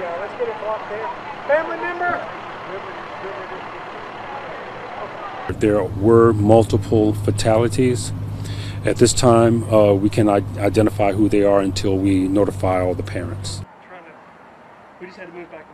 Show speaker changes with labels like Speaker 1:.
Speaker 1: Yeah, let's get it blocked there. Family member?
Speaker 2: There were multiple fatalities. At this time, uh, we can identify who they are until we notify all the parents.
Speaker 1: To, we just had to move back